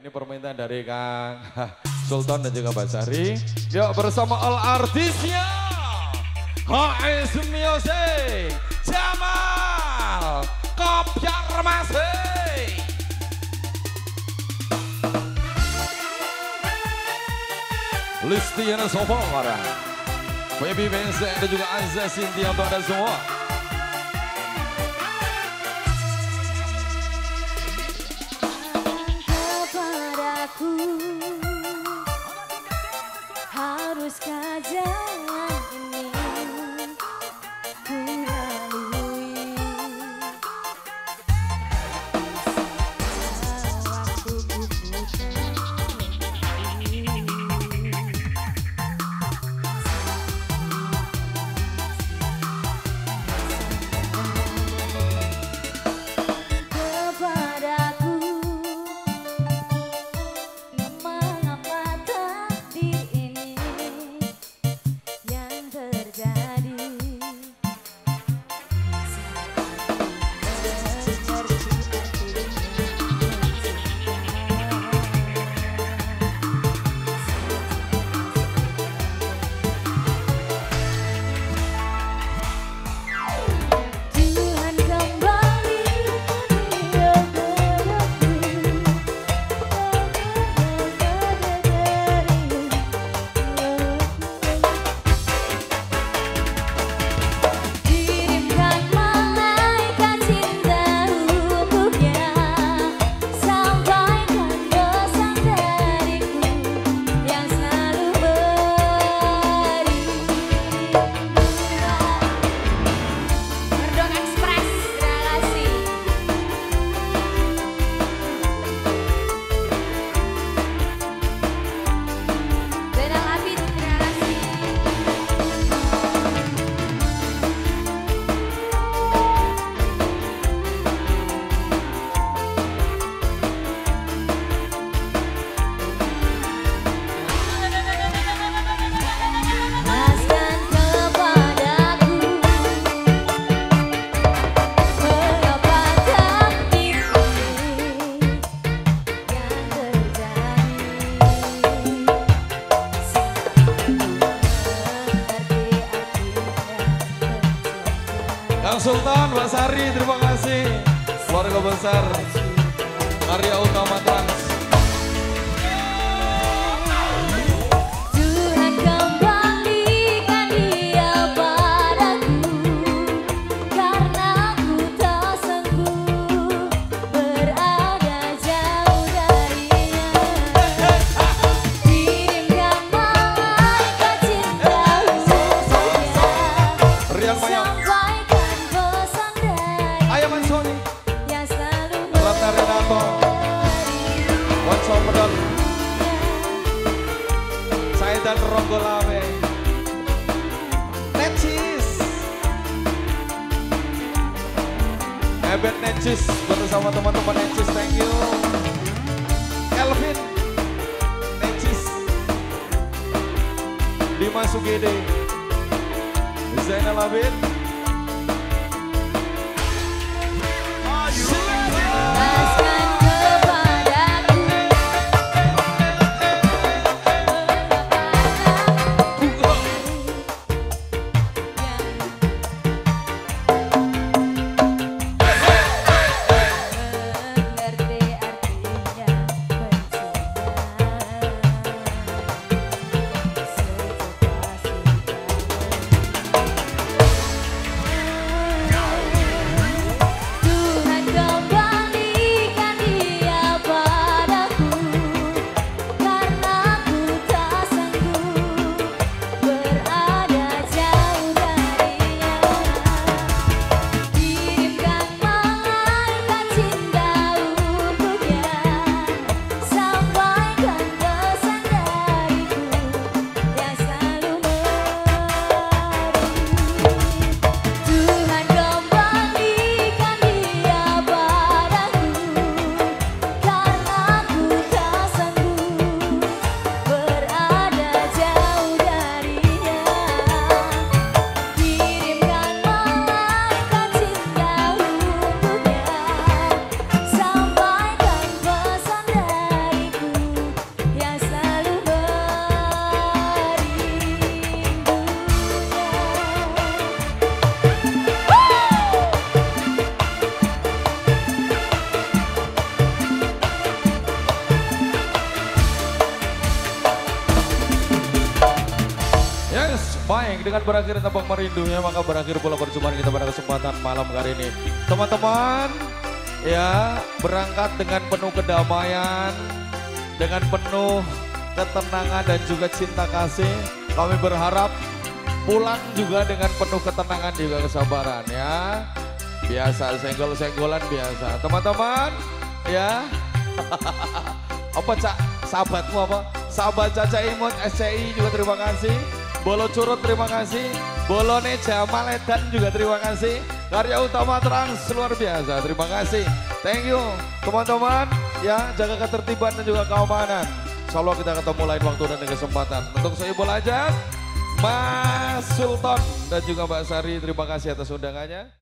ini permintaan dari Kang Sultan dan juga Mbak Sari. Yuk bersama all artisnya. HS Music, Jamal, Kopyar Masih. Listiana Sofora, Baby Vincent dan juga Azza Cynthia untuk anda semua. hương besar Karya Utama Trans. Dan Ronggo Lawe. Necis. Ebet Necis, bersama teman-teman Necis, thank you. Kelvin, Necis. Dimas Sugede, Zainal Abid. Baik, dengan berakhir tebak merindunya maka berakhir pula perjumpaan kita pada kesempatan malam hari ini. Teman-teman, ya berangkat dengan penuh kedamaian, dengan penuh ketenangan dan juga cinta kasih. Kami berharap pulang juga dengan penuh ketenangan juga kesabaran ya. Biasa senggol-senggolan biasa. Teman-teman, ya. apa cak sahabatmu apa? Sahabat Caca Imut SCI juga terima kasih. Bolo Curut terima kasih. Bolone Jamal Edan juga terima kasih. Karya utama Trans luar biasa. Terima kasih. Thank you teman-teman. Ya jaga ketertiban dan juga keamanan. Insya kita ketemu lain waktu dan kesempatan. Untuk saya bola aja. Mas Sultan dan juga Mbak Sari terima kasih atas undangannya.